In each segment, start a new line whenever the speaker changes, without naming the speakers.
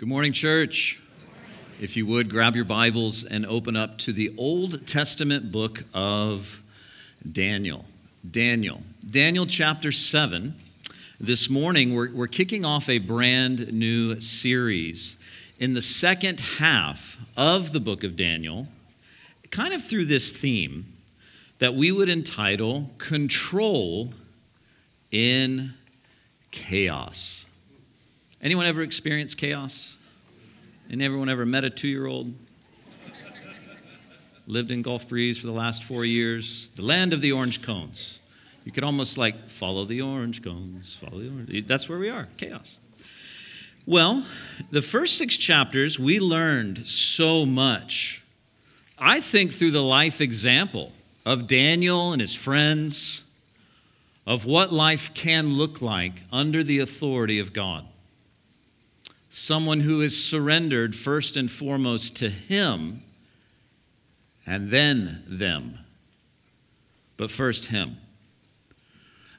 Good morning, church. If you would, grab your Bibles and open up to the Old Testament book of Daniel. Daniel. Daniel chapter 7. This morning, we're, we're kicking off a brand new series in the second half of the book of Daniel, kind of through this theme that we would entitle Control in Chaos. Anyone ever experienced chaos? And everyone ever met a two year old? Lived in Gulf Breeze for the last four years, the land of the orange cones. You could almost like follow the orange cones, follow the orange. That's where we are, chaos. Well, the first six chapters, we learned so much. I think through the life example of Daniel and his friends, of what life can look like under the authority of God someone who is surrendered first and foremost to Him and then them. But first, Him.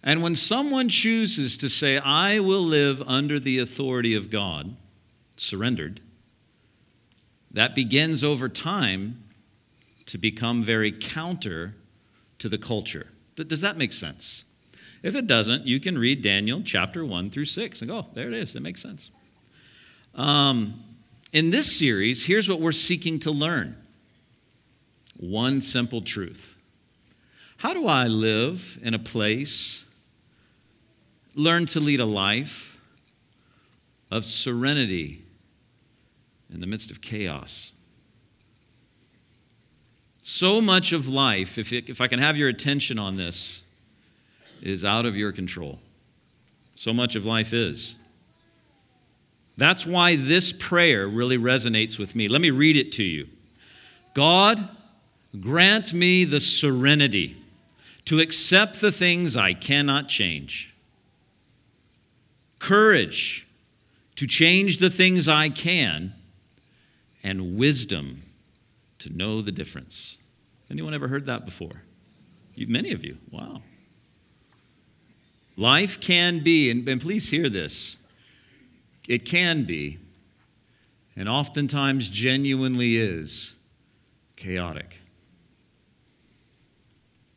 And when someone chooses to say, I will live under the authority of God, surrendered, that begins over time to become very counter to the culture. Does that make sense? If it doesn't, you can read Daniel chapter 1 through 6 and go, oh, there it is, it makes sense. Um, in this series, here's what we're seeking to learn one simple truth. How do I live in a place, learn to lead a life of serenity in the midst of chaos? So much of life, if, it, if I can have your attention on this, is out of your control. So much of life is. That's why this prayer really resonates with me. Let me read it to you. God, grant me the serenity to accept the things I cannot change, courage to change the things I can, and wisdom to know the difference. Anyone ever heard that before? You, many of you. Wow. Life can be, and, and please hear this it can be, and oftentimes genuinely is, chaotic.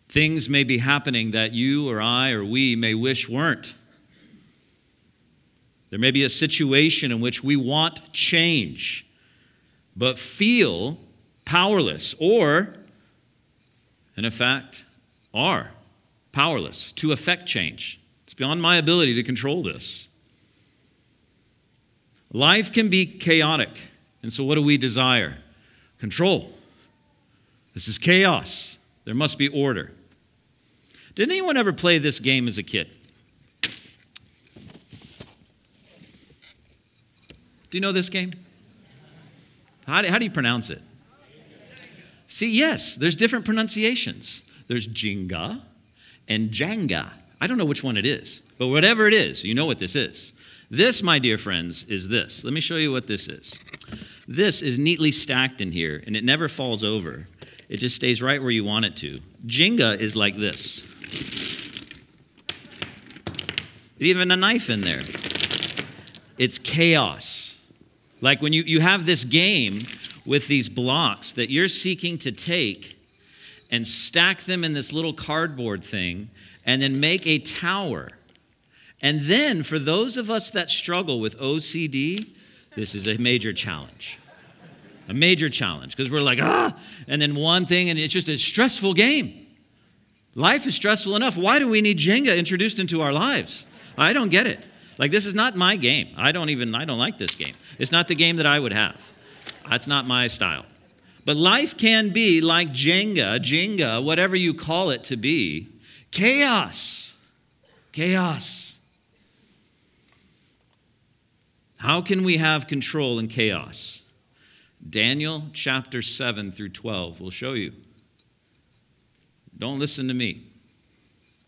Things may be happening that you or I or we may wish weren't. There may be a situation in which we want change, but feel powerless, or, in effect, are powerless to affect change. It's beyond my ability to control this. Life can be chaotic. And so, what do we desire? Control. This is chaos. There must be order. Did anyone ever play this game as a kid? Do you know this game? How do, how do you pronounce it? See, yes, there's different pronunciations. There's Jenga and Jenga. I don't know which one it is, but whatever it is, you know what this is. This, my dear friends, is this. Let me show you what this is. This is neatly stacked in here, and it never falls over. It just stays right where you want it to. Jenga is like this. Even a knife in there. It's chaos. Like when you, you have this game with these blocks that you're seeking to take and stack them in this little cardboard thing and then make a tower and then for those of us that struggle with OCD, this is a major challenge. A major challenge because we're like, ah, and then one thing, and it's just a stressful game. Life is stressful enough. Why do we need Jenga introduced into our lives? I don't get it. Like, this is not my game. I don't even, I don't like this game. It's not the game that I would have. That's not my style. But life can be like Jenga, Jenga, whatever you call it to be, chaos. Chaos. How can we have control in chaos? Daniel chapter 7 through 12 will show you. Don't listen to me.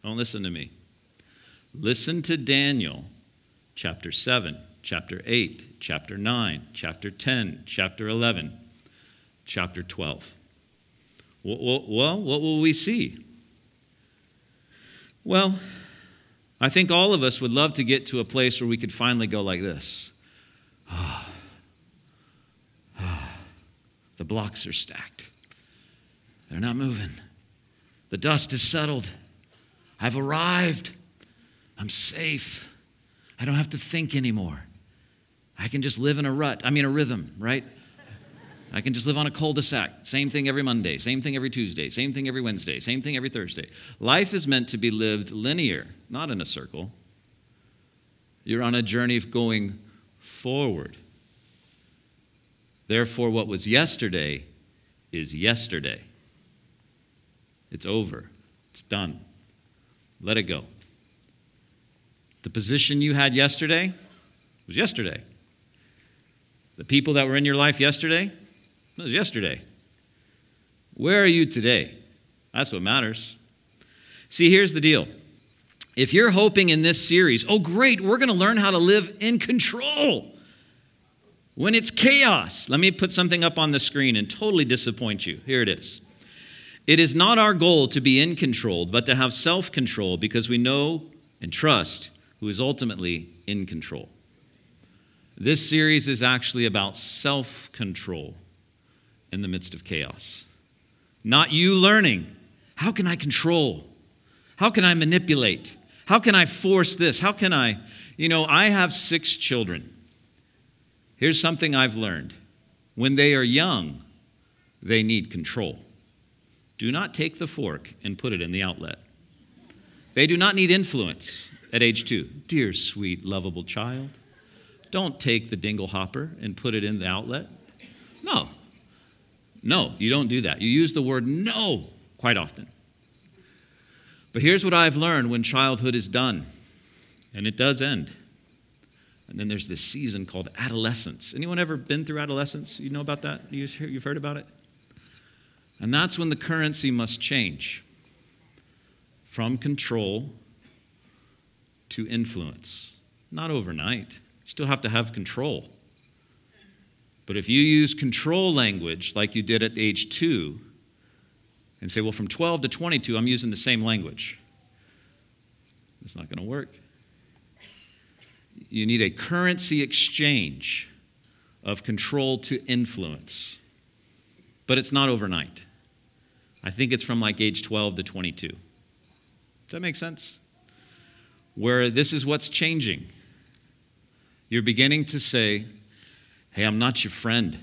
Don't listen to me. Listen to Daniel chapter 7, chapter 8, chapter 9, chapter 10, chapter 11, chapter 12. Well, what will we see? Well, I think all of us would love to get to a place where we could finally go like this The blocks are stacked. They're not moving. The dust is settled. I've arrived. I'm safe. I don't have to think anymore. I can just live in a rut. I mean, a rhythm, right? I can just live on a cul de sac. Same thing every Monday, same thing every Tuesday, same thing every Wednesday, same thing every Thursday. Life is meant to be lived linear, not in a circle. You're on a journey of going forward. Therefore, what was yesterday is yesterday. It's over, it's done. Let it go. The position you had yesterday was yesterday. The people that were in your life yesterday was yesterday. Where are you today? That's what matters. See, here's the deal. If you're hoping in this series, oh, great, we're going to learn how to live in control when it's chaos. Let me put something up on the screen and totally disappoint you. Here it is. It is not our goal to be in control, but to have self control because we know and trust who is ultimately in control. This series is actually about self control in the midst of chaos. Not you learning, how can I control? How can I manipulate? How can I force this? How can I? You know, I have six children. Here's something I've learned when they are young, they need control. Do not take the fork and put it in the outlet. They do not need influence at age two. Dear, sweet, lovable child, don't take the dingle hopper and put it in the outlet. No, no, you don't do that. You use the word no quite often. But here's what I've learned when childhood is done, and it does end. And then there's this season called adolescence. Anyone ever been through adolescence? You know about that? You've heard about it? And that's when the currency must change from control to influence. Not overnight. You still have to have control. But if you use control language like you did at age two, and say, well, from 12 to 22, I'm using the same language, it's not going to work. You need a currency exchange of control to influence. But it's not overnight. I think it's from like age 12 to 22. Does that make sense? Where this is what's changing. You're beginning to say, Hey, I'm not your friend.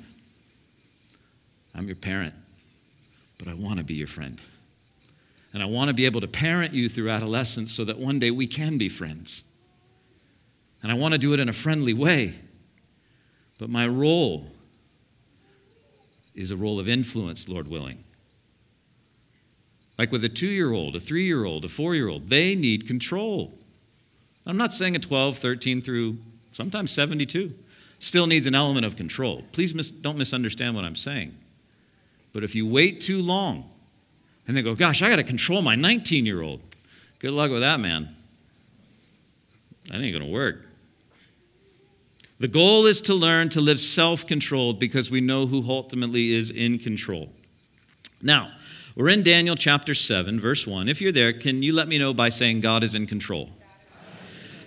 I'm your parent, but I want to be your friend. And I want to be able to parent you through adolescence so that one day we can be friends. And I want to do it in a friendly way. But my role is a role of influence, Lord willing. Like with a two year old, a three year old, a four year old, they need control. I'm not saying a 12, 13 through sometimes 72 still needs an element of control. Please mis- don't misunderstand what I'm saying. But if you wait too long and they go, gosh, I got to control my 19 year old, good luck with that, man. That ain't going to work. The goal is to learn to live self controlled because we know who ultimately is in control. Now, we're in Daniel chapter 7, verse 1. If you're there, can you let me know by saying God is in control?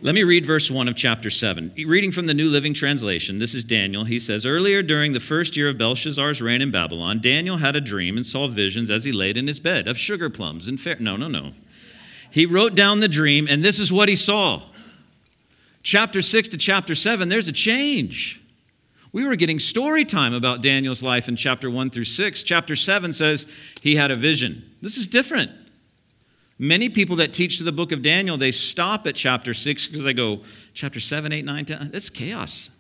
Let me read verse 1 of chapter 7. Reading from the New Living Translation, this is Daniel. He says, Earlier during the first year of Belshazzar's reign in Babylon, Daniel had a dream and saw visions as he laid in his bed of sugar plums and fair. No, no, no. He wrote down the dream, and this is what he saw. Chapter 6 to chapter 7, there's a change. We were getting story time about Daniel's life in chapter 1 through 6. Chapter 7 says he had a vision. This is different. Many people that teach to the book of Daniel, they stop at chapter 6 because they go, chapter 7, 8, 9, 10, that's chaos.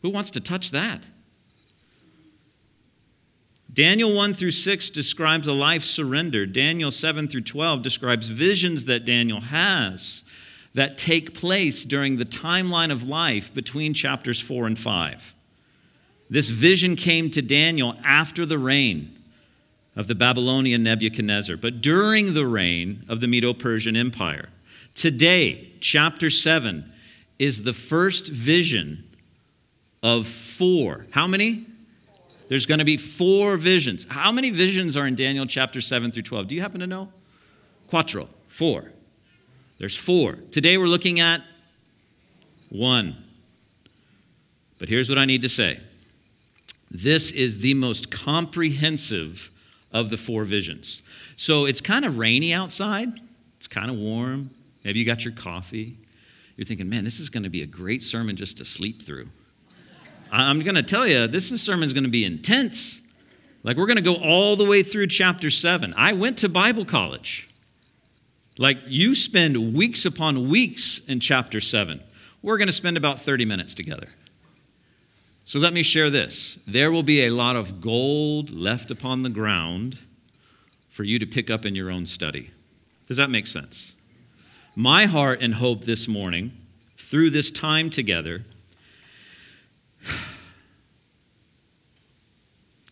Who wants to touch that? Daniel 1 through 6 describes a life surrendered. Daniel 7 through 12 describes visions that Daniel has that take place during the timeline of life between chapters 4 and 5. This vision came to Daniel after the reign of the Babylonian Nebuchadnezzar, but during the reign of the Medo Persian Empire. Today, chapter 7 is the first vision of four. How many? There's going to be four visions. How many visions are in Daniel chapter 7 through 12? Do you happen to know? Quattro, four. There's four. Today we're looking at one. But here's what I need to say This is the most comprehensive of the four visions. So it's kind of rainy outside, it's kind of warm. Maybe you got your coffee. You're thinking, man, this is going to be a great sermon just to sleep through. I'm going to tell you, this sermon is going to be intense. Like, we're going to go all the way through chapter seven. I went to Bible college. Like, you spend weeks upon weeks in chapter seven. We're going to spend about 30 minutes together. So let me share this. There will be a lot of gold left upon the ground for you to pick up in your own study. Does that make sense? My heart and hope this morning, through this time together,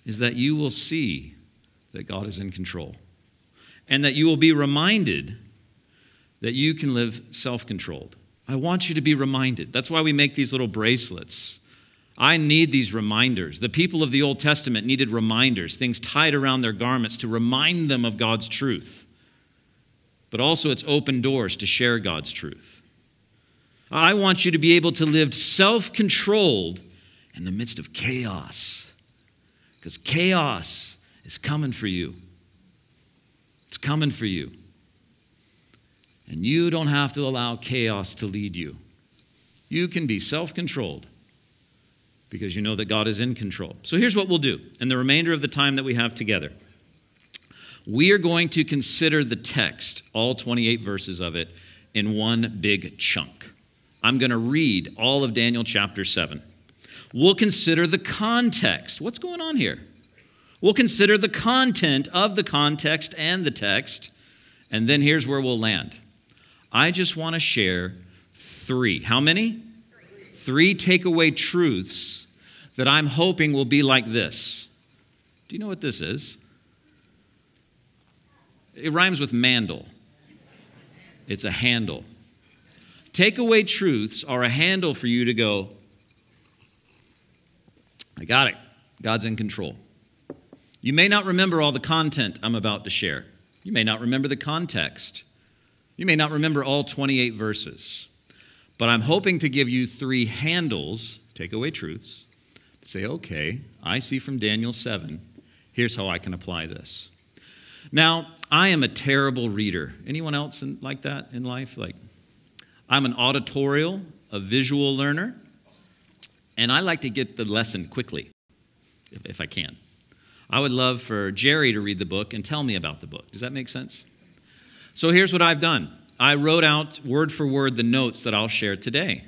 is that you will see that God is in control and that you will be reminded that you can live self controlled. I want you to be reminded. That's why we make these little bracelets. I need these reminders. The people of the Old Testament needed reminders, things tied around their garments to remind them of God's truth. But also, it's open doors to share God's truth. I want you to be able to live self controlled in the midst of chaos because chaos is coming for you. It's coming for you. And you don't have to allow chaos to lead you. You can be self controlled because you know that God is in control. So here's what we'll do in the remainder of the time that we have together. We are going to consider the text, all 28 verses of it, in one big chunk. I'm going to read all of Daniel chapter 7. We'll consider the context. What's going on here? We'll consider the content of the context and the text, and then here's where we'll land. I just want to share three. How many? Three takeaway truths that I'm hoping will be like this. Do you know what this is? It rhymes with mandel. It's a handle. Takeaway truths are a handle for you to go, I got it. God's in control. You may not remember all the content I'm about to share. You may not remember the context. You may not remember all 28 verses. But I'm hoping to give you three handles, takeaway truths, to say, okay, I see from Daniel 7, here's how I can apply this. Now, I am a terrible reader. Anyone else in, like that in life? Like, I'm an auditorial, a visual learner and I like to get the lesson quickly, if, if I can. I would love for Jerry to read the book and tell me about the book. Does that make sense? So here's what I've done I wrote out word for word the notes that I'll share today.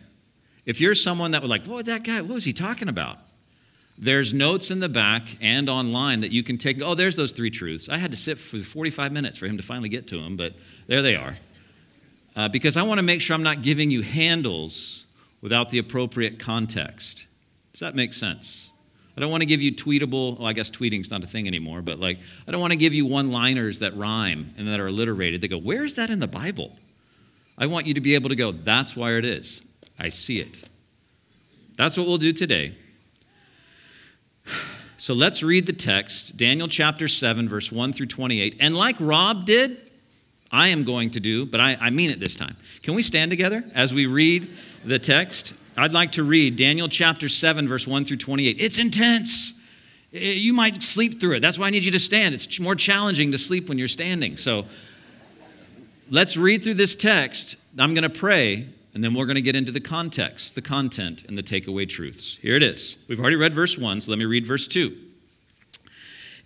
If you're someone that would like, boy, that guy, what was he talking about? There's notes in the back and online that you can take. Oh, there's those three truths. I had to sit for 45 minutes for him to finally get to them, but there they are. Uh, because I want to make sure I'm not giving you handles without the appropriate context. Does that make sense? I don't want to give you tweetable, well, I guess tweeting's not a thing anymore, but like, I don't want to give you one liners that rhyme and that are alliterated. They go, where's that in the Bible? I want you to be able to go, that's where it is. I see it. That's what we'll do today. So let's read the text, Daniel chapter 7, verse 1 through 28. And like Rob did, I am going to do, but I, I mean it this time. Can we stand together as we read the text? I'd like to read Daniel chapter 7, verse 1 through 28. It's intense. Eh, you might sleep through it. That's why I need you to stand. It's more challenging to sleep when you're standing. So let's read through this text. I'm going to pray, and then we're going to get into the context, the content, and the takeaway truths. Here it is. We've already read verse 1, so let me read verse 2.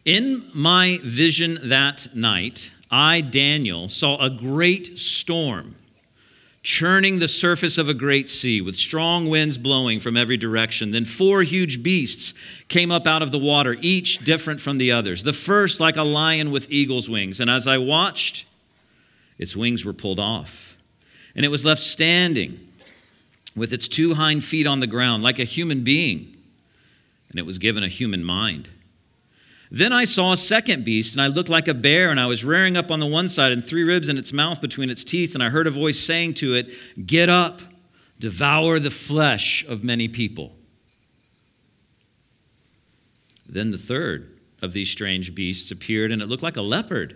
In my vision that night, I, Daniel, saw a great storm churning the surface of a great sea with strong winds blowing from every direction. Then four huge beasts came up out of the water, each different from the others. The first like a lion with eagle's wings. And as I watched, its wings were pulled off, and it was left standing with its two hind feet on the ground like a human being, and it was given a human mind. Then I saw a second beast, and I looked like a bear, and I was rearing up on the one side, and three ribs in its mouth between its teeth. And I heard a voice saying to it, Get up, devour the flesh of many people. Then the third of these strange beasts appeared, and it looked like a leopard.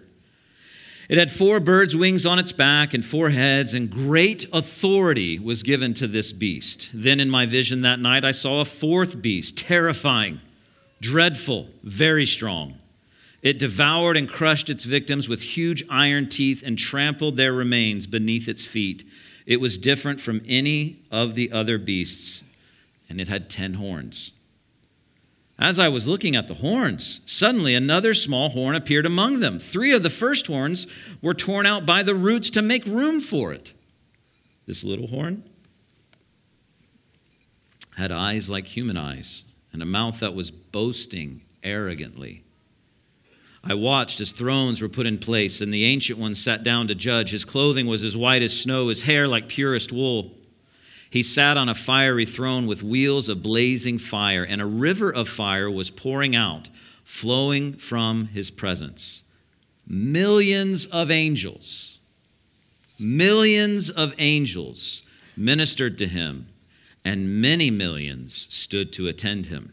It had four birds' wings on its back and four heads, and great authority was given to this beast. Then in my vision that night, I saw a fourth beast, terrifying dreadful, very strong. It devoured and crushed its victims with huge iron teeth and trampled their remains beneath its feet. It was different from any of the other beasts, and it had ten horns. As I was looking at the horns, suddenly another small horn appeared among them. Three of the first horns were torn out by the roots to make room for it. This little horn had eyes like human eyes and a mouth that was boasting arrogantly. I watched as thrones were put in place, and the ancient one sat down to judge. His clothing was as white as snow, his hair like purest wool. He sat on a fiery throne with wheels of blazing fire, and a river of fire was pouring out, flowing from his presence. Millions of angels, millions of angels ministered to him, and many millions stood to attend him.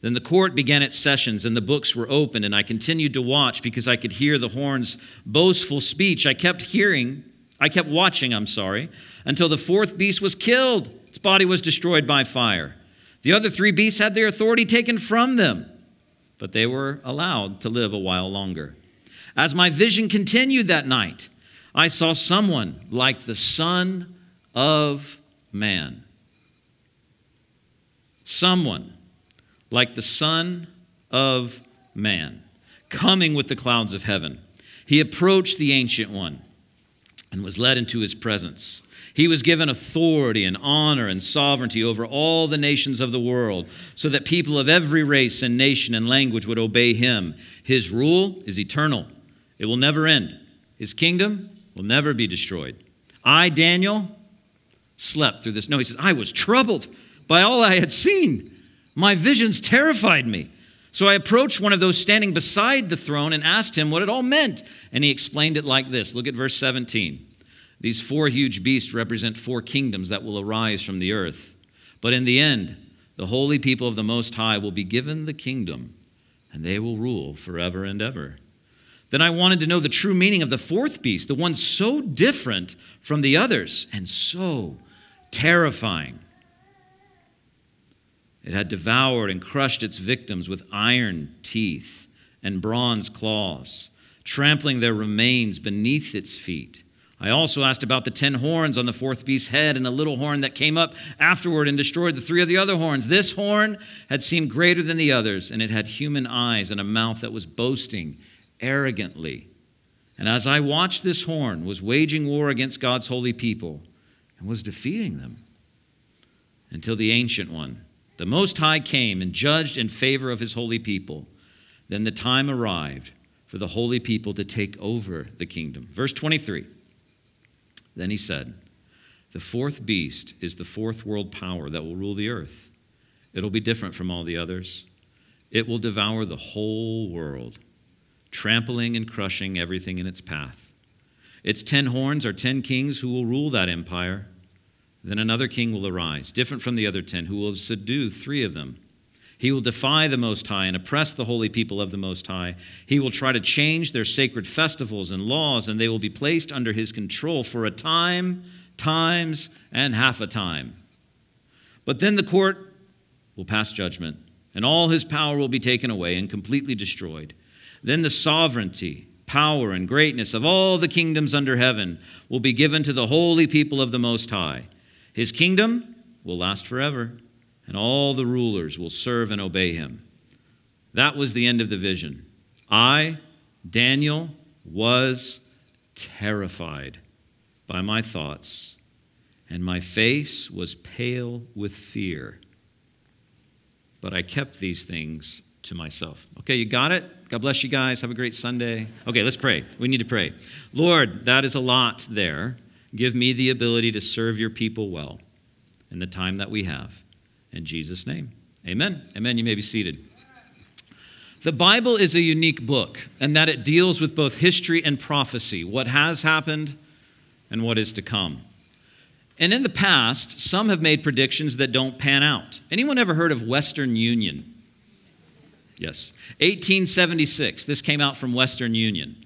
Then the court began its sessions, and the books were opened, and I continued to watch because I could hear the horn's boastful speech. I kept hearing, I kept watching, I'm sorry, until the fourth beast was killed. Its body was destroyed by fire. The other three beasts had their authority taken from them, but they were allowed to live a while longer. As my vision continued that night, I saw someone like the Son of Man. Someone like the Son of Man, coming with the clouds of heaven. He approached the Ancient One and was led into his presence. He was given authority and honor and sovereignty over all the nations of the world, so that people of every race and nation and language would obey him. His rule is eternal, it will never end. His kingdom will never be destroyed. I, Daniel, slept through this. No, he says, I was troubled by all I had seen. My visions terrified me. So I approached one of those standing beside the throne and asked him what it all meant. And he explained it like this Look at verse 17. These four huge beasts represent four kingdoms that will arise from the earth. But in the end, the holy people of the Most High will be given the kingdom, and they will rule forever and ever. Then I wanted to know the true meaning of the fourth beast, the one so different from the others and so terrifying. It had devoured and crushed its victims with iron teeth and bronze claws, trampling their remains beneath its feet. I also asked about the ten horns on the fourth beast's head and a little horn that came up afterward and destroyed the three of the other horns. This horn had seemed greater than the others, and it had human eyes and a mouth that was boasting arrogantly. And as I watched this horn was waging war against God's holy people and was defeating them until the ancient one the Most High came and judged in favor of his holy people. Then the time arrived for the holy people to take over the kingdom. Verse 23 Then he said, The fourth beast is the fourth world power that will rule the earth. It'll be different from all the others. It will devour the whole world, trampling and crushing everything in its path. Its ten horns are ten kings who will rule that empire. Then another king will arise, different from the other ten, who will subdue three of them. He will defy the Most High and oppress the holy people of the Most High. He will try to change their sacred festivals and laws, and they will be placed under his control for a time, times, and half a time. But then the court will pass judgment, and all his power will be taken away and completely destroyed. Then the sovereignty, power, and greatness of all the kingdoms under heaven will be given to the holy people of the Most High. His kingdom will last forever, and all the rulers will serve and obey him. That was the end of the vision. I, Daniel, was terrified by my thoughts, and my face was pale with fear. But I kept these things to myself. Okay, you got it? God bless you guys. Have a great Sunday. Okay, let's pray. We need to pray. Lord, that is a lot there. Give me the ability to serve your people well in the time that we have. In Jesus' name, amen. Amen. You may be seated. The Bible is a unique book in that it deals with both history and prophecy, what has happened and what is to come. And in the past, some have made predictions that don't pan out. Anyone ever heard of Western Union? Yes. 1876, this came out from Western Union.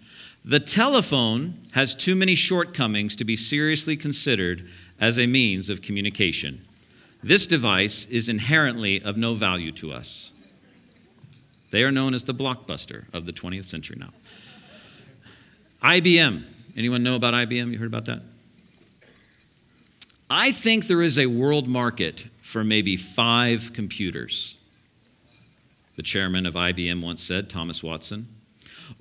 The telephone has too many shortcomings to be seriously considered as a means of communication. This device is inherently of no value to us. They are known as the blockbuster of the 20th century now. IBM. Anyone know about IBM? You heard about that? I think there is a world market for maybe five computers. The chairman of IBM once said, Thomas Watson.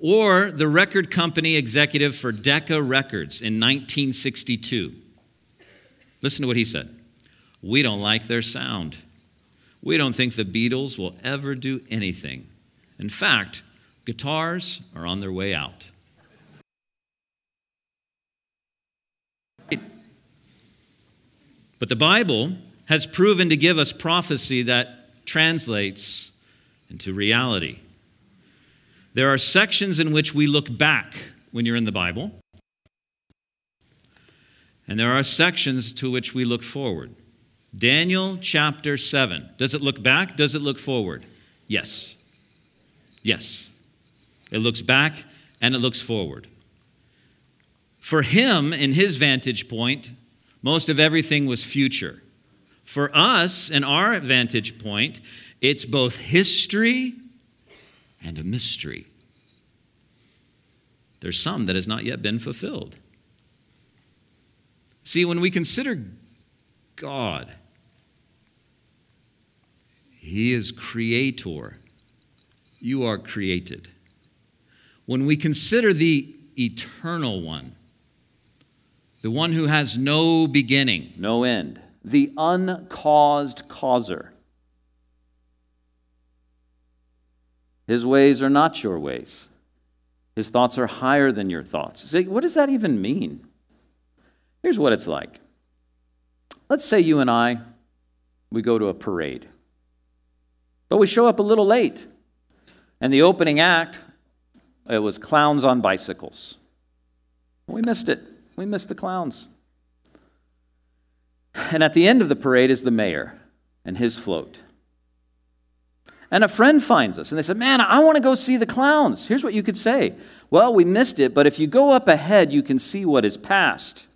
Or the record company executive for Decca Records in 1962. Listen to what he said. We don't like their sound. We don't think the Beatles will ever do anything. In fact, guitars are on their way out. But the Bible has proven to give us prophecy that translates into reality. There are sections in which we look back when you're in the Bible, and there are sections to which we look forward. Daniel chapter 7. Does it look back? Does it look forward? Yes. Yes. It looks back and it looks forward. For him, in his vantage point, most of everything was future. For us, in our vantage point, it's both history and a mystery. There's some that has not yet been fulfilled. See, when we consider God, He is creator. You are created. When we consider the eternal one, the one who has no beginning,
no end, the uncaused causer. His ways are not your ways. His thoughts are higher than your thoughts. what does that even mean? Here's what it's like. Let's say you and I, we go to a parade, but we show up a little late. And the opening act, it was clowns on bicycles. We missed it. We missed the clowns. And at the end of the parade is the mayor and his float. And a friend finds us and they said, Man, I want to go see the clowns. Here's what you could say Well, we missed it, but if you go up ahead, you can see what is past.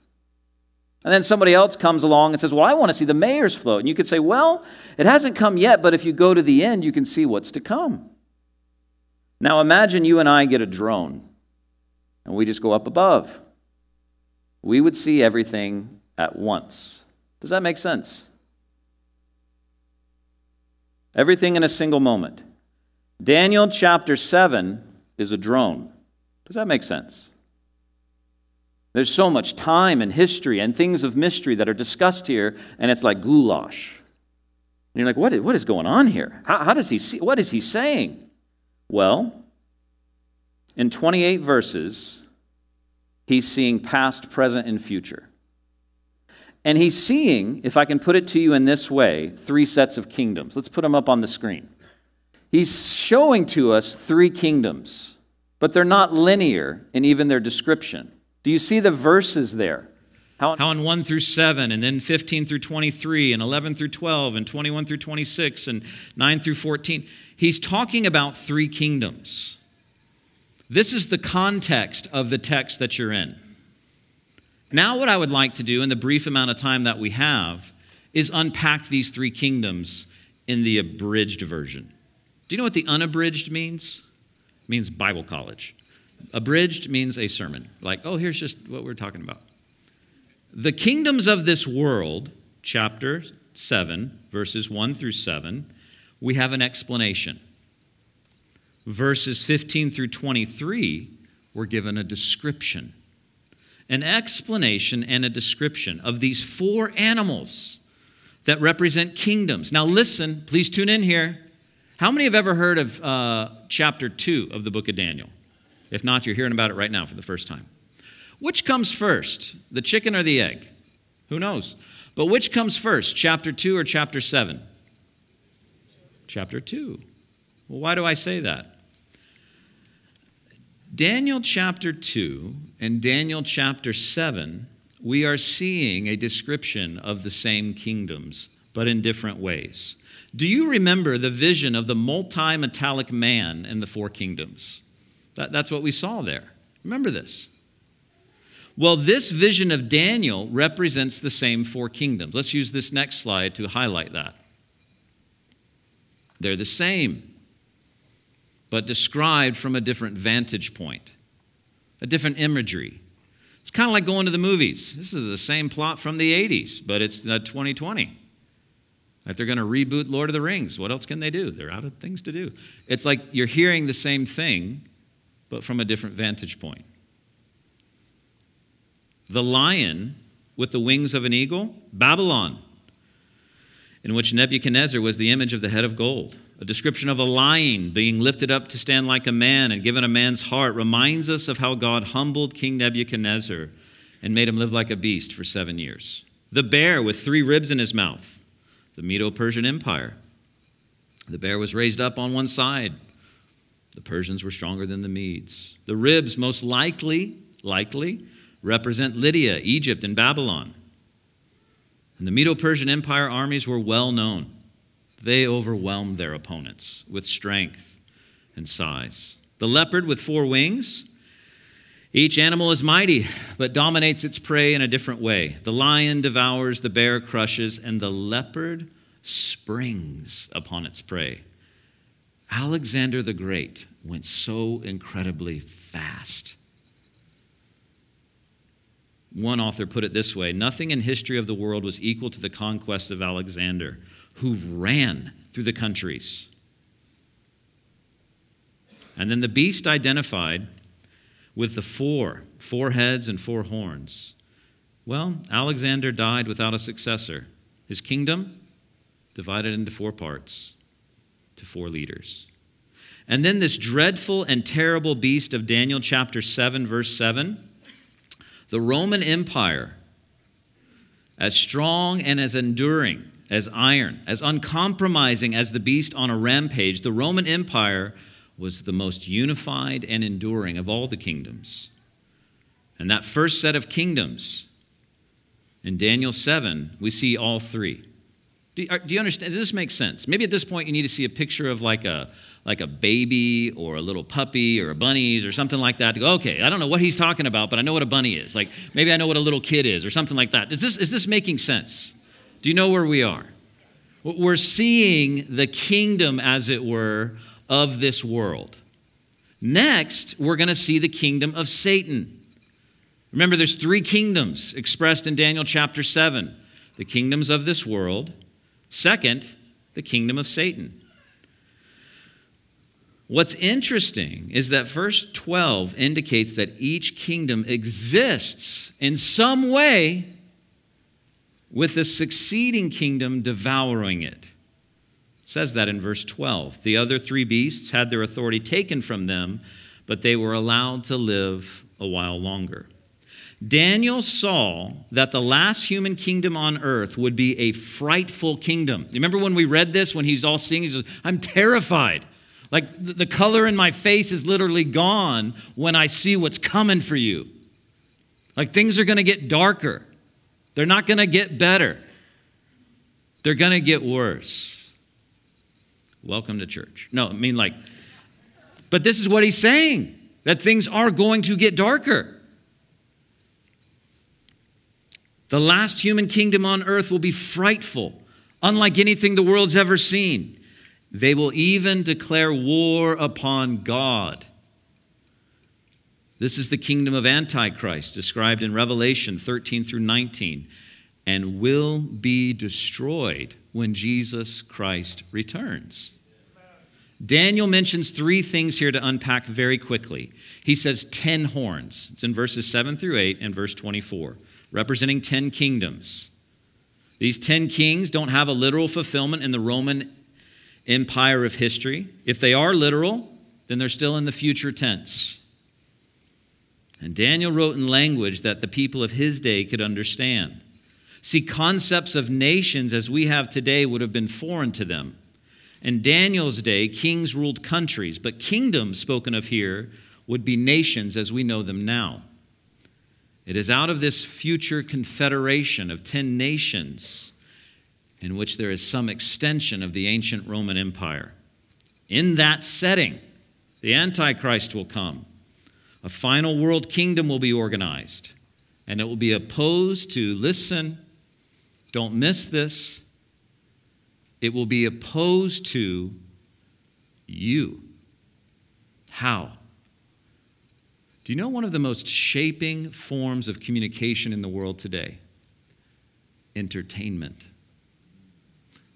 And then somebody else comes along and says, Well, I want to see the mayor's float. And you could say, Well, it hasn't come yet, but if you go to the end, you can see what's to come. Now imagine you and I get a drone and we just go up above. We would see everything at once. Does that make sense? Everything in a single moment. Daniel chapter 7 is a drone. Does that make sense? There's so much time and history and things of mystery that are discussed here, and it's like goulash. And you're like, what is, what is going on here? How, how does he see? What is he saying? Well, in 28 verses, he's seeing past, present, and future. And he's seeing, if I can put it to you in this way, three sets of kingdoms. Let's put them up on the screen. He's showing to us three kingdoms, but they're not linear in even their description. Do you see the verses there?
How, How in 1 through 7, and then 15 through 23, and 11 through 12, and 21 through 26, and 9 through 14. He's talking about three kingdoms. This is the context of the text that you're in. Now, what I would like to do in the brief amount of time that we have is unpack these three kingdoms in the abridged version. Do you know what the unabridged means? It means Bible college. Abridged means a sermon. Like, oh, here's just what we're talking about. The kingdoms of this world, chapter 7, verses 1 through 7, we have an explanation. Verses 15 through 23, we're given a description an explanation and a description of these four animals that represent kingdoms. Now, listen, please tune in here. How many have ever heard of uh, chapter 2 of the book of Daniel? If not, you're hearing about it right now for the first time. Which comes first, the chicken or the egg? Who knows? But which comes first, chapter 2 or chapter 7? Chapter 2. Well, why do I say that? Daniel chapter 2 and Daniel chapter 7, we are seeing a description of the same kingdoms, but in different ways. Do you remember the vision of the multi metallic man in the four kingdoms? That, that's what we saw there. Remember this. Well, this vision of Daniel represents the same four kingdoms. Let's use this next slide to highlight that. They're the same. but described from a different vantage point, a different imagery. It's kind of like going to the movies. This is the same plot from the 80s, but it's 2020. Like they're going to reboot Lord of the Rings. What else can they do? They're out of things to do. It's like you're hearing the same thing, but from a different vantage point. The lion with the wings of an eagle, Babylon, in which Nebuchadnezzar was the image of the head of gold. A description of a lion being lifted up to stand like a man and given a man's heart reminds us of how God humbled King Nebuchadnezzar and made him live like a beast for seven years. The bear with three ribs in his mouth, the Medo Persian Empire. The bear was raised up on one side. The Persians were stronger than the Medes. The ribs, most likely, likely, represent Lydia, Egypt, and Babylon. And the Medo Persian Empire armies were well known. They overwhelmed their opponents with strength and size. The leopard with four wings. Each animal is mighty, but dominates its prey in a different way. The lion devours, the bear crushes, and the leopard springs upon its prey. Alexander the Great went so incredibly fast. One author put it this way Nothing in history of the world was equal to the conquest of Alexander, who ran through the countries. And then the beast identified with the four, four heads and four horns. Well, Alexander died without a successor. His kingdom divided into four parts to four leaders. And then this dreadful and terrible beast of Daniel chapter 7, verse 7 the Roman Empire, as strong and as enduring as iron, as uncompromising as the beast on a rampage, the Roman Empire was the most unified and enduring of all the kingdoms. And that first set of kingdoms, in Daniel 7, we see all three. Do you, understand? Does this make sense? Maybe at this point you need to see a picture of like a, like a baby or a little puppy or a bunnies or something like that to go, okay, I don't know what he's talking about, but I know what a bunny is. Like maybe I know what a little kid is or something like that. Is this, is this making sense? Do you know where we are? We're seeing the kingdom, as it were, of this world. Next, we're going to see the kingdom of Satan. Remember, there's three kingdoms expressed in Daniel chapter 7 the kingdoms of this world, second, the kingdom of Satan. What's interesting is that verse 12 indicates that each kingdom exists in some way with the succeeding kingdom devouring it. It says that in verse 12. The other three beasts had their authority taken from them, but they were allowed to live a while longer. Daniel saw that the last human kingdom on earth would be a frightful kingdom. Remember when we read this, when he's all seeing, he says, I'm terrified. Like the color in my face is literally gone when I see what's coming for you. Like things are going to get darker. They're not going to get better. They're going to get worse. Welcome to church. No, I mean, like, but this is what he's saying that things are going to get darker. The last human kingdom on earth will be frightful, unlike anything the world's ever seen. They will even declare war upon God. This is the kingdom of Antichrist described in Revelation 13 through 19 and will be destroyed when Jesus Christ returns. Daniel mentions three things here to unpack very quickly. He says 10 horns. It's in verses 7 through 8 and verse 24, representing 10 kingdoms. These 10 kings don't have a literal fulfillment in the Roman empire of history. If they are literal, then they're still in the future tense. And Daniel wrote in language that the people of his day could understand. See, concepts of nations as we have today would have been foreign to them. In Daniel's day, kings ruled countries, but kingdoms spoken of here would be nations as we know them now. It is out of this future confederation of 10 nations in which there is some extension of the ancient Roman Empire. In that setting, the Antichrist will come. A final world kingdom will be organized, and it will be opposed to, listen, don't miss this, it will be opposed to you. How? Do you know one of the most shaping forms of communication in the world today? Entertainment.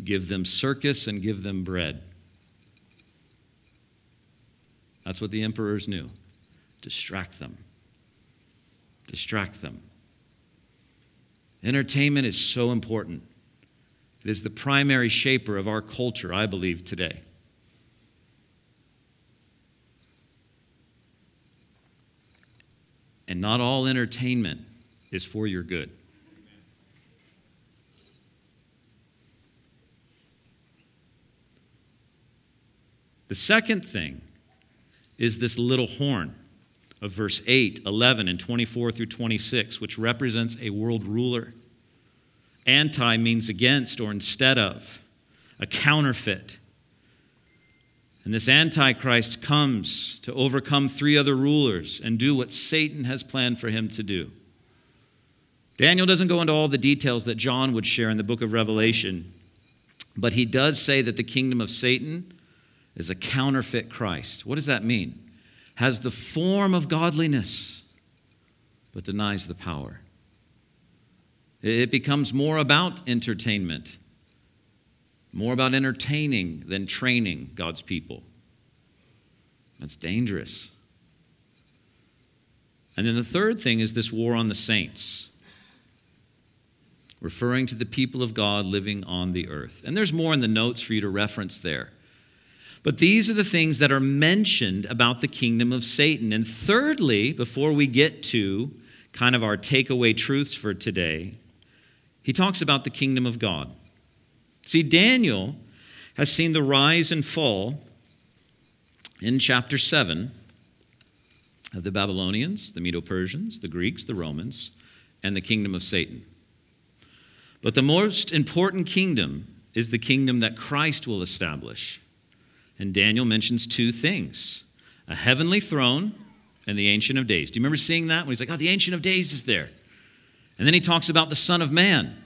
Give them circus and give them bread. That's what the emperors knew. Distract them. Distract them. Entertainment is so important. It is the primary shaper of our culture, I believe, today. And not all entertainment is for your good. The second thing is this little horn of verse 8, 11, and 24 through 26, which represents a world ruler. Anti means against or instead of, a counterfeit. And this Antichrist comes to overcome three other rulers and do what Satan has planned for him to do. Daniel doesn't go into all the details that John would share in the book of Revelation, but he does say that the kingdom of Satan is a counterfeit Christ. What does that mean? Has the form of godliness, but denies the power. It becomes more about entertainment more about entertaining than training God's people. That's dangerous. And then the third thing is this war on the saints, referring to the people of God living on the earth. And there's more in the notes for you to reference there. But these are the things that are mentioned about the kingdom of Satan. And thirdly, before we get to kind of our takeaway truths for today, he talks about the kingdom of God. See, Daniel has seen the rise and fall in chapter 7 of the Babylonians, the Medo Persians, the Greeks, the Romans, and the kingdom of Satan. But the most important kingdom is the kingdom that Christ will establish. And Daniel mentions two things a heavenly throne and the Ancient of Days. Do you remember seeing that? When he's like, oh, the Ancient of Days is there. And then he talks about the Son of Man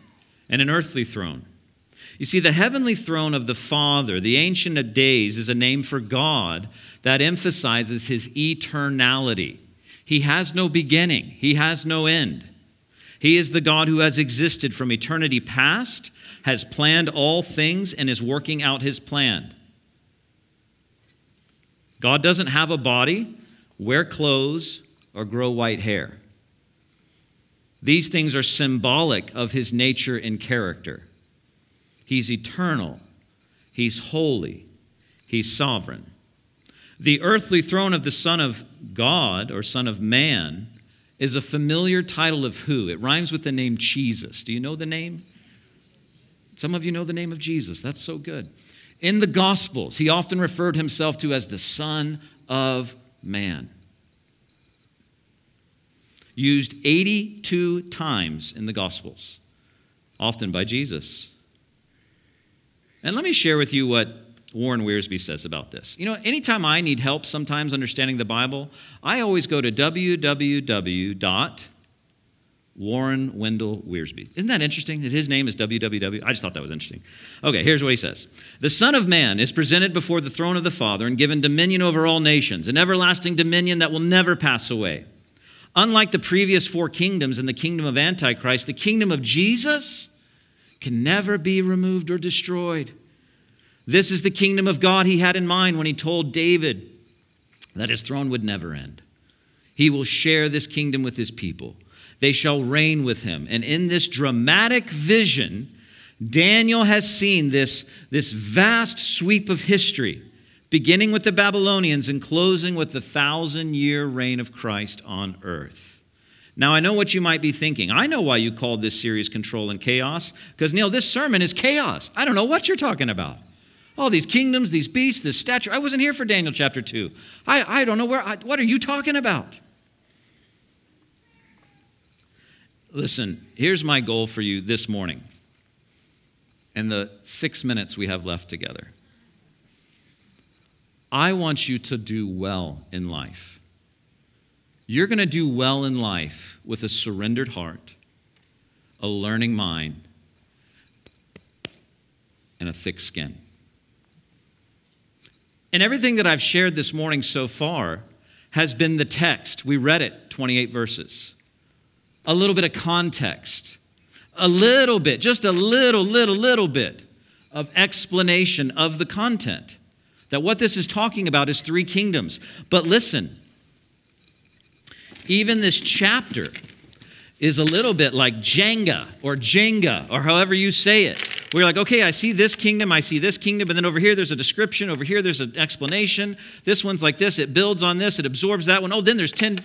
and an earthly throne. You see, the heavenly throne of the Father, the Ancient of Days, is a name for God that emphasizes his eternality. He has no beginning, he has no end. He is the God who has existed from eternity past, has planned all things, and is working out his plan. God doesn't have a body, wear clothes, or grow white hair. These things are symbolic of his nature and character. He's eternal, He's holy, He's sovereign. The earthly throne of the Son of God or Son of Man is a familiar title of who? It rhymes with the name Jesus. Do you know the name? Some of you know the name of Jesus. That's so good. In the Gospels, he often referred himself to as the Son of Man. Used 82 times in the Gospels, often by Jesus. And let me share with you what Warren Wiersbe says about this. You know, anytime I need help sometimes understanding the Bible, I always go to www. Warren Wendell Wiersbe. Isn't that interesting that his name is www? I just thought that was interesting. Okay, here's what he says The Son of Man is presented before the throne of the Father and given dominion over all nations, an everlasting dominion that will never pass away. Unlike the previous four kingdoms and the kingdom of Antichrist, the kingdom of Jesus can never be removed or destroyed. This is the kingdom of God he had in mind when he told David that his throne would never end. He will share this kingdom with his people. They shall reign with him. And in this dramatic vision, Daniel has seen this, this vast sweep of history, beginning with the Babylonians and closing with the thousand year reign of Christ on earth. Now, I know what you might be thinking. I know why you called this series Control and Chaos, because, Neil, this sermon is chaos. I don't know what you're talking about. All these kingdoms, these beasts, this stature. I wasn't here for Daniel chapter 2. I, I don't know where, I, what are you talking about? Listen, here's my goal for you this morning in the six minutes we have left together. I want you to do well in life. You're going to do well in life with a surrendered heart, a learning mind, and a thick skin. And everything that I've shared this morning so far has been the text. We read it, 28 verses. A little bit of context, a little bit, just a little, little, little bit of explanation of the content. That what this is talking about is three kingdoms. But listen, even this chapter is a little bit like Jenga or Jenga or however you say it. You're like, okay, I see this kingdom, I see this kingdom, but then over here there's a description, over here there's an explanation. This one's like this, it builds on this, it absorbs that one. Oh, then there's 10.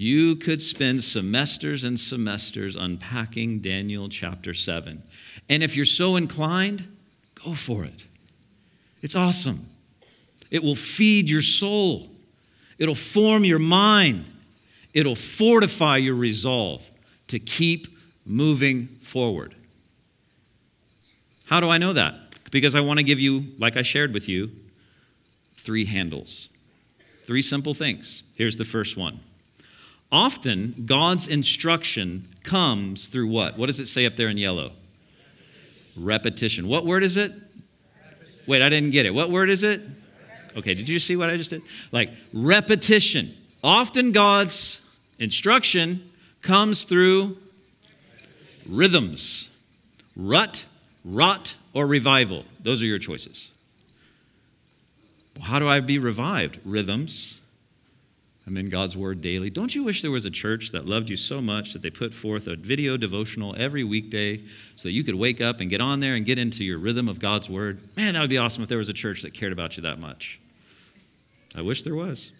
You could spend semesters and semesters unpacking Daniel chapter 7. And if you're so inclined, go for it. It's awesome. It will feed your soul, it'll form your mind, it'll fortify your resolve to keep moving forward. How do I know that? Because I want to give you, like I shared with you, three handles. Three simple things. Here's the first one. Often, God's instruction comes through what? What does it say up there in yellow? Repetition. What word is it? Wait, I didn't get it. What word is it? Okay, did you see what I just did? Like repetition. Often God's instruction comes through rhythms rut, rot, or revival. Those are your choices. How do I be revived? Rhythms. I'm in God's Word daily. Don't you wish there was a church that loved you so much that they put forth a video devotional every weekday so that you could wake up and get on there and get into your rhythm of God's Word? Man, that would be awesome if there was a church that cared about you that much. I wish there was.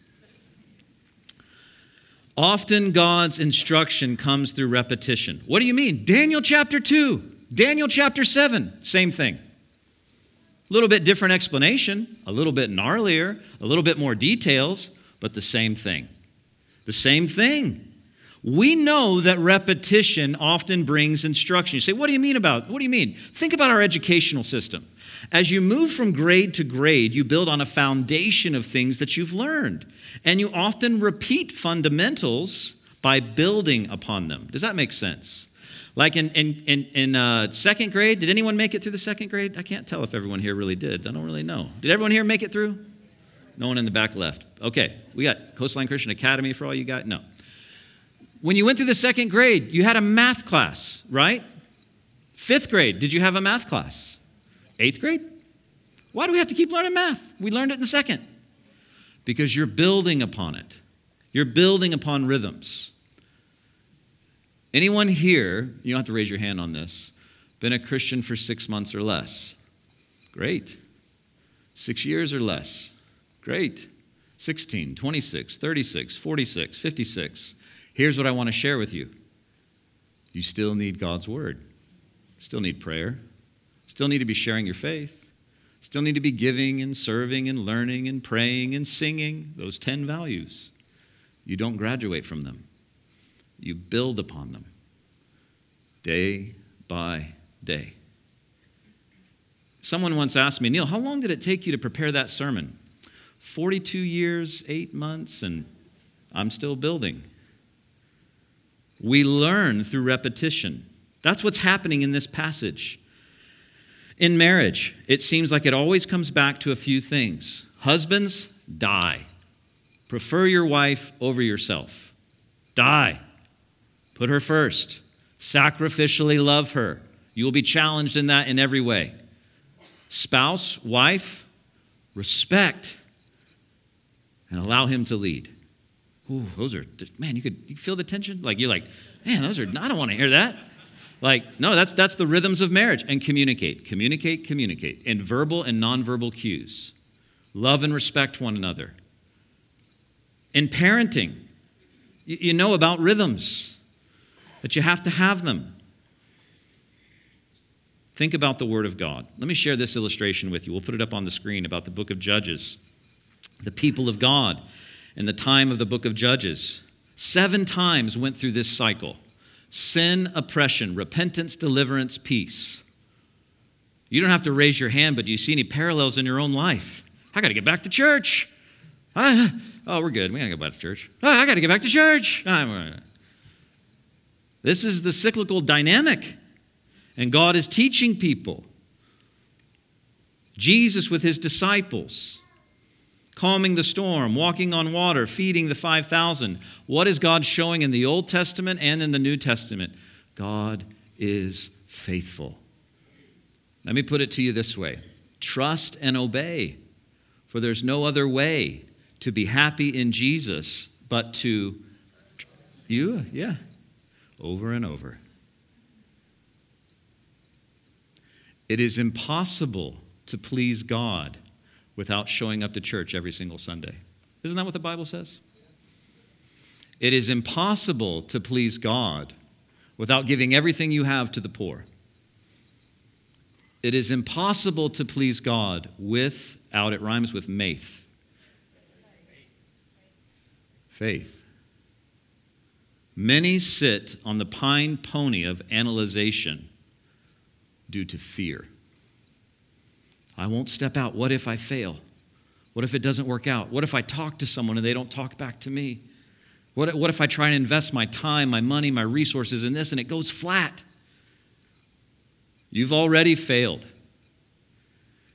Often God's instruction comes through repetition. What do you mean? Daniel chapter 2, Daniel chapter 7, same thing. A little bit different explanation, a little bit gnarlier, a little bit more details, but the same thing. The same thing. We know that repetition often brings instruction. You say, what do you mean about? What do you mean? Think about our educational system. As you move from grade to grade, you build on a foundation of things that you've learned. And you often repeat fundamentals by building upon them. Does that make sense? Like in, in, in, in uh, second grade, did anyone make it through the second grade? I can't tell if everyone here really did. I don't really know. Did everyone here make it through? No one in the back left. Okay, we got Coastline Christian Academy for all you got? No. When you went through the second grade, you had a math class, right? Fifth grade, did you have a math class? Eighth grade? Why do we have to keep learning math? We learned it in second. Because you're building upon it, you're building upon rhythms. Anyone here, you don't have to raise your hand on this, been a Christian for six months or less? Great. Six years or less? Great. 16, 26, 36, 46, 56. Here's what I want to share with you you still need God's word, still need prayer, Still need to be sharing your faith. Still need to be giving and serving and learning and praying and singing those 10 values. You don't graduate from them, you build upon them day by day. Someone once asked me, Neil, how long did it take you to prepare that sermon? 42 years, eight months, and I'm still building. We learn through repetition. That's what's happening in this passage. In marriage, it seems like it always comes back to a few things. Husbands, die. Prefer your wife over yourself. Die. Put her first. Sacrificially love her. You will be challenged in that in every way. Spouse, wife, respect and allow him to lead. Ooh, those are, man, you could you feel the tension? Like, you're like, man, those are, I don't want to hear that. Like, no, that's, that's the rhythms of marriage. And communicate, communicate, communicate in verbal and nonverbal cues. Love and respect one another. In parenting, you, you know about rhythms, that you have to have them. Think about the Word of God. Let me share this illustration with you. We'll put it up on the screen about the book of Judges. The people of God in the time of the book of Judges seven times went through this cycle sin, oppression, repentance, deliverance, peace. You don't have to raise your hand, but do you see any parallels in your own life? I got to get back to church. I, oh, we're good. We got to go back to church. Oh, I got to get back to church. Ah, this is the cyclical dynamic, and God is teaching people. Jesus with his disciples. Calming the storm, walking on water, feeding the 5,000. What is God showing in the Old Testament and in the New Testament? God is faithful. Let me put it to you this way trust and obey, for there's no other way to be happy in Jesus but to you, yeah, over and over. It is impossible to please God without showing up to church every single Sunday. Isn't that what the Bible says? It is impossible to please God without giving everything you have to the poor. It is impossible to please God without, it rhymes with maith. Faith. Many sit on the pine pony of analyzation due to fear. I won't step out. What if I fail? What if it doesn't work out? What if I talk to someone and they don't talk back to me? What, what if I try and invest my time, my money, my resources in this and it goes flat? You've already failed.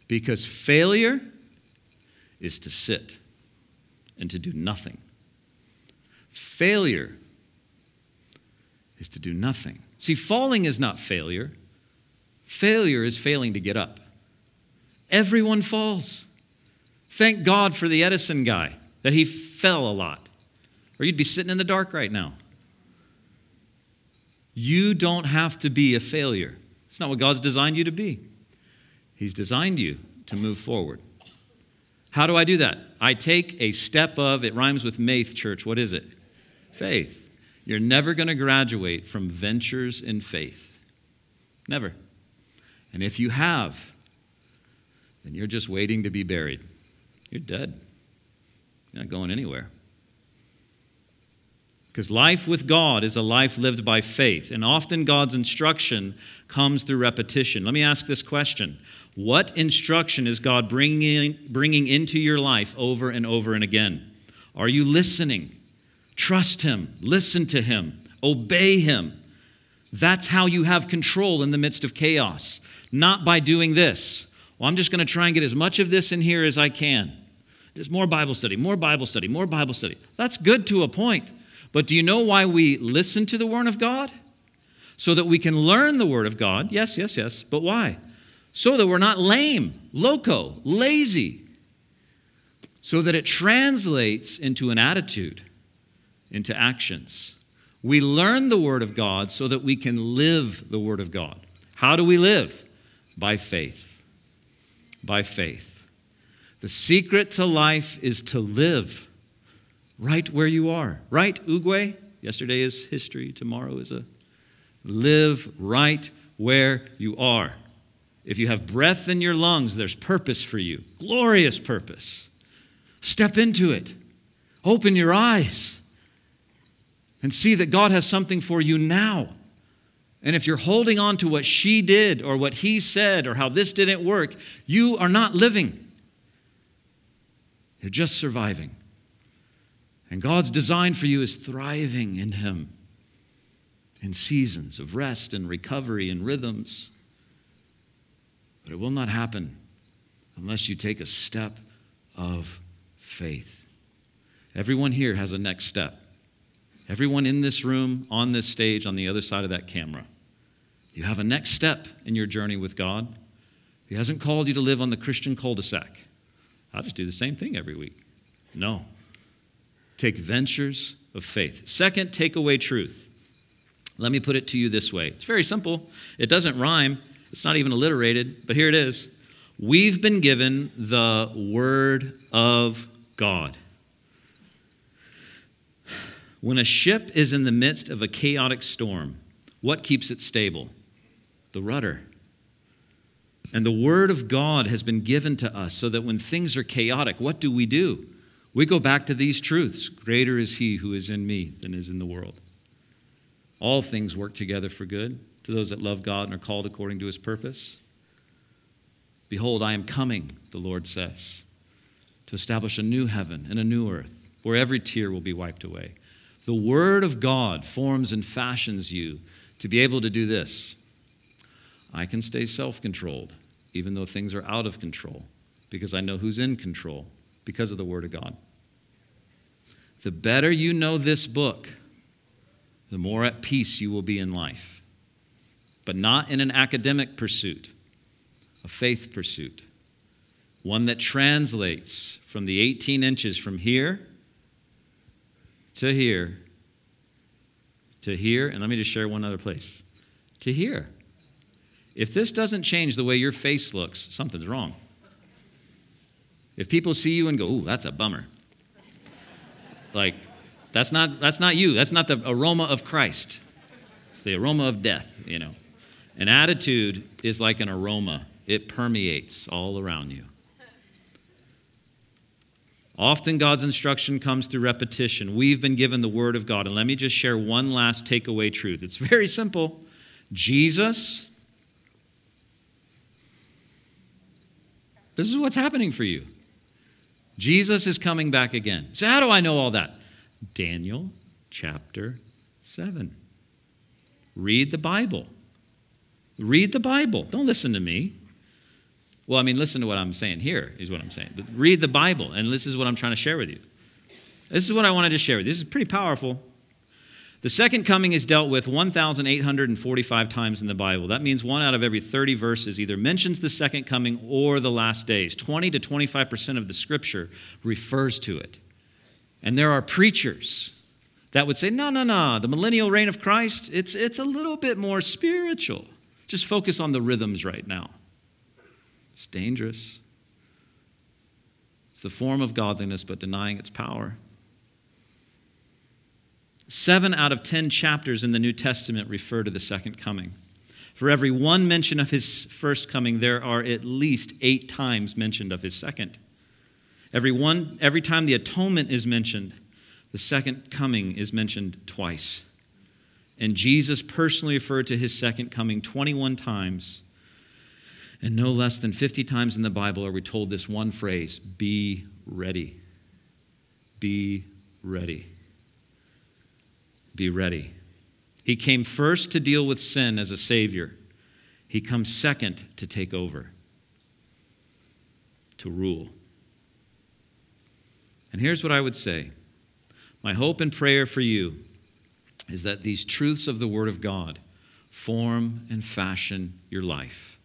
Because failure is to sit and to do nothing. Failure is to do nothing. See, falling is not failure, failure is failing to get up. Everyone falls. Thank God for the Edison guy that he fell a lot, or you'd be sitting in the dark right now. You don't have to be a failure. It's not what God's designed you to be. He's designed you to move forward. How do I do that? I take a step of, it rhymes with maith, church. What is it? Faith. You're never going to graduate from ventures in faith. Never. And if you have, then you're just waiting to be buried. You're dead. You're not going anywhere. Because life with God is a life lived by faith, and often God's instruction comes through repetition. Let me ask this question What instruction is God bringing, bringing into your life over and over and again? Are you listening? Trust Him, listen to Him, obey Him. That's how you have control in the midst of chaos, not by doing this. Well, I'm just going to try and get as much of this in here as I can. There's more Bible study, more Bible study, more Bible study. That's good to a point. But do you know why we listen to the Word of God? So that we can learn the Word of God. Yes, yes, yes. But why? So that we're not lame, loco, lazy. So that it translates into an attitude, into actions. We learn the Word of God so that we can live the Word of God. How do we live? By faith. By faith. The secret to life is to live right where you are. Right, Oogway? Yesterday is history, tomorrow is a. Live right where you are. If you have breath in your lungs, there's purpose for you, glorious purpose. Step into it, open your eyes, and see that God has something for you now. And if you're holding on to what she did or what he said or how this didn't work, you are not living. You're just surviving. And God's design for you is thriving in Him in seasons of rest and recovery and rhythms. But it will not happen unless you take a step of faith. Everyone here has a next step. Everyone in this room, on this stage, on the other side of that camera. You have a next step in your journey with God. He hasn't called you to live on the Christian cul de sac. I'll just do the same thing every week. No. Take ventures of faith. Second, take away truth. Let me put it to you this way it's very simple. It doesn't rhyme, it's not even alliterated, but here it is. We've been given the Word of God. When a ship is in the midst of a chaotic storm, what keeps it stable? The rudder. And the Word of God has been given to us so that when things are chaotic, what do we do? We go back to these truths Greater is He who is in me than is in the world. All things work together for good to those that love God and are called according to His purpose. Behold, I am coming, the Lord says, to establish a new heaven and a new earth where every tear will be wiped away. The Word of God forms and fashions you to be able to do this. I can stay self controlled, even though things are out of control, because I know who's in control because of the Word of God. The better you know this book, the more at peace you will be in life. But not in an academic pursuit, a faith pursuit. One that translates from the 18 inches from here to here to here, and let me just share one other place to here. If this doesn't change the way your face looks, something's wrong. If people see you and go, ooh, that's a bummer. Like, that's not, that's not you. That's not the aroma of Christ. It's the aroma of death, you know. An attitude is like an aroma, it permeates all around you. Often God's instruction comes through repetition. We've been given the Word of God. And let me just share one last takeaway truth. It's very simple Jesus, this is what's happening for you. Jesus is coming back again. So, how do I know all that? Daniel chapter 7. Read the Bible. Read the Bible. Don't listen to me. Well, I mean, listen to what I'm saying here, is what I'm saying. But read the Bible, and this is what I'm trying to share with you. This is what I wanted to share with you. This is pretty powerful. The second coming is dealt with 1,845 times in the Bible. That means one out of every 30 verses either mentions the second coming or the last days. 20 to 25% of the scripture refers to it. And there are preachers that would say, no, no, no, the millennial reign of Christ, it's, it's a little bit more spiritual. Just focus on the rhythms right now. It's dangerous. It's the form of godliness, but denying its power. Seven out of ten chapters in the New Testament refer to the second coming. For every one mention of his first coming, there are at least eight times mentioned of his second. Every, one, every time the atonement is mentioned, the second coming is mentioned twice. And Jesus personally referred to his second coming 21 times. And no less than 50 times in the Bible are we told this one phrase be ready. Be ready. Be ready. He came first to deal with sin as a Savior, He comes second to take over, to rule. And here's what I would say my hope and prayer for you is that these truths of the Word of God form and fashion your life.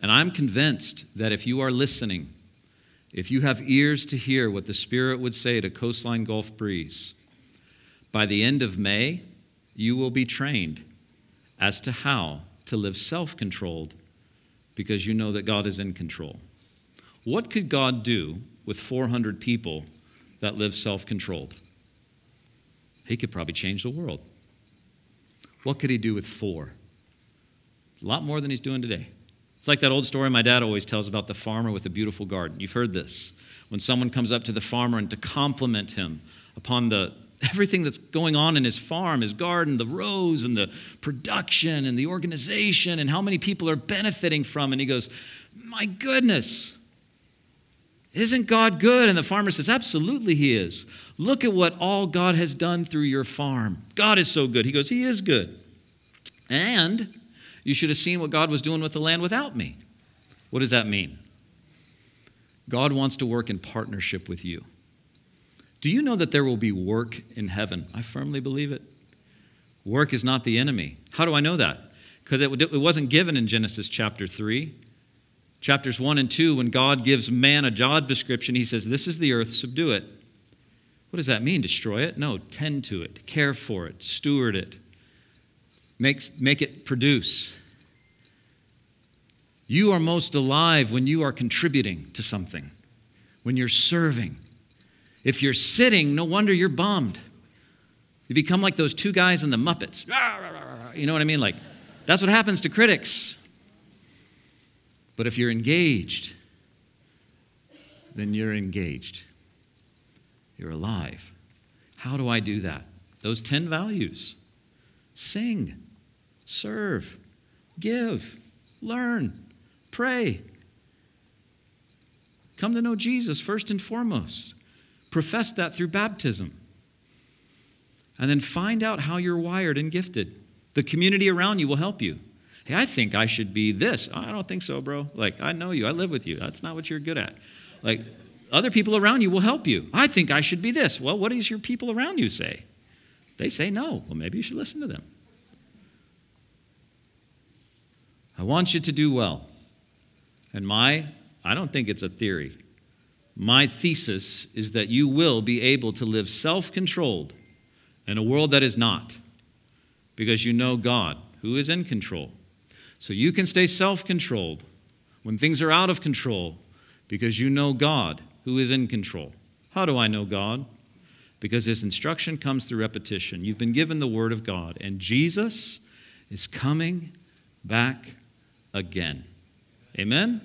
And I'm convinced that if you are listening, if you have ears to hear what the Spirit would say to Coastline Gulf Breeze, by the end of May, you will be trained as to how to live self controlled because you know that God is in control. What could God do with 400 people that live self controlled. He could probably change the world. What could he do with four? A lot more than he's doing today. It's like that old story my dad always tells about the farmer with a beautiful garden. You've heard this. When someone comes up to the farmer and to compliment him upon the everything that's going on in his farm, his garden, the rows and the production and the organization and how many people are benefiting from. And he goes, My goodness, isn't God good? And the farmer says, Absolutely, He is. Look at what all God has done through your farm. God is so good. He goes, He is good. And you should have seen what God was doing with the land without me. What does that mean? God wants to work in partnership with you. Do you know that there will be work in heaven? I firmly believe it. Work is not the enemy. How do I know that? Because it, wasn't given in Genesis chapter 3. Chapters 1 and 2, when God gives man a job description, he says, This is the earth, subdue it. What does that mean? Destroy it? No, tend to it, care for it, steward it, make, make it produce. You are most alive when you are contributing to something, when you're serving. If you're sitting, no wonder you're bummed. You become like those two guys in the Muppets. You know what I mean? Like, that's what happens to critics. But if you're engaged, then you're engaged. You're alive. How do I do that? Those 10 values sing, serve, give, learn, pray. Come to know Jesus first and foremost. Profess that through baptism. And then find out how you're wired and gifted. The community around you will help you hey, I think I should be this. I don't think so, bro. Like, I know you. I live with you. That's not what you're good at. Like, other people around you will help you. I think I should be this. Well, what does your people around you say? They say no. Well, maybe you should listen to them. I want you to do well. And my, I don't think it's a theory. My thesis is that you will be able to live self controlled in a world that is not, because you know God, who is in control. So you can stay self controlled when things are out of control, because you know God, who is in control. How do I know God? Because His instruction comes through repetition. You've been given the Word of God, and Jesus is coming back again. Amen?